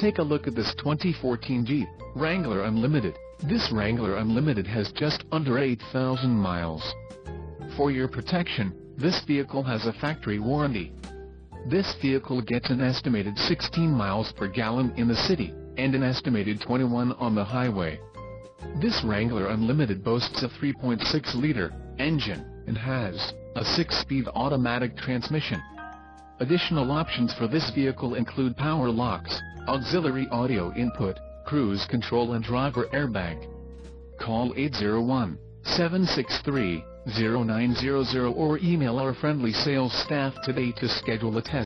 Take a look at this 2014 Jeep Wrangler Unlimited. This Wrangler Unlimited has just under 8,000 miles. For your protection, this vehicle has a factory warranty. This vehicle gets an estimated 16 miles per gallon in the city, and an estimated 21 on the highway. This Wrangler Unlimited boasts a 3.6-liter engine, and has a 6-speed automatic transmission. Additional options for this vehicle include power locks, auxiliary audio input, cruise control and driver airbag. Call 801-763-0900 or email our friendly sales staff today to schedule a test.